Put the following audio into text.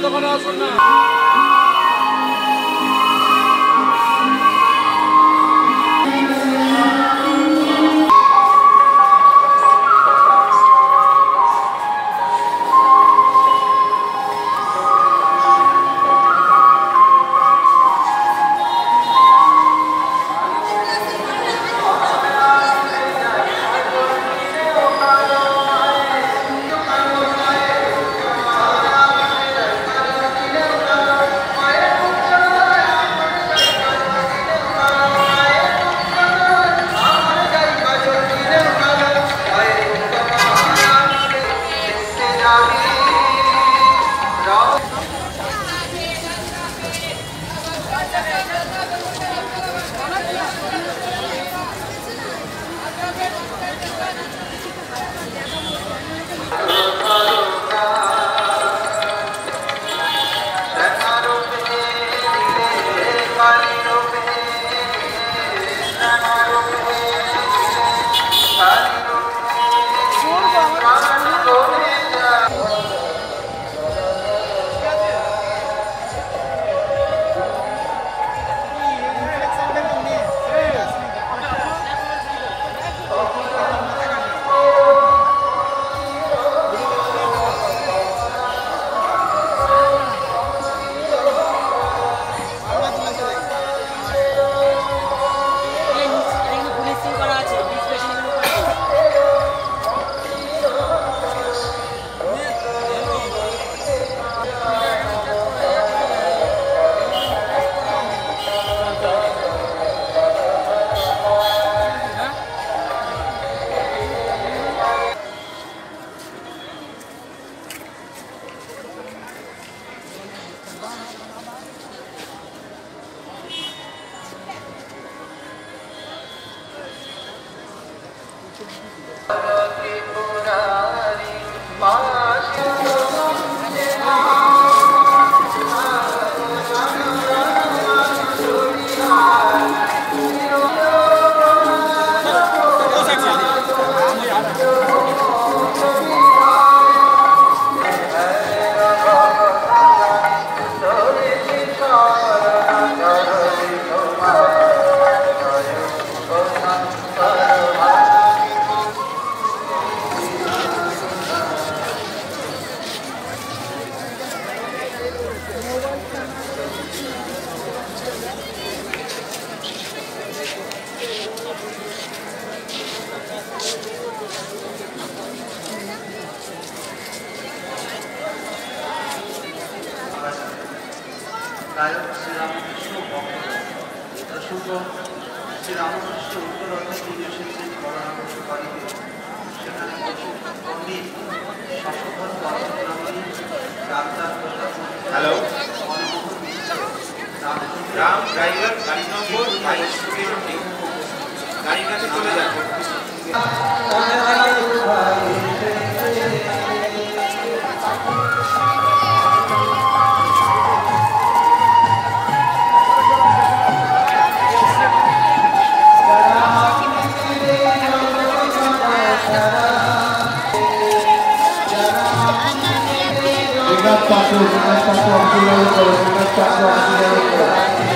ところそんな。আসুন না গায়ক শ্রীরামকৃষ্ণ প্রসঙ্গ শ্রীরামকৃষ্ণ উত্তরথে তিনি এসেছেন বড়রামকৃষ্ণ বাড়িতে সেখানে পণ্ডিত শশধর বর্তমানী ডাক্তার হ্যালো। রাম, ড্রাইভার, গাড়ি নম্বর বাইশ গাড়ির কাছে চলে যাচ্ছে Singkat pasu, singkat pasu, singkat pasu, singkat pasu, singkat pasu.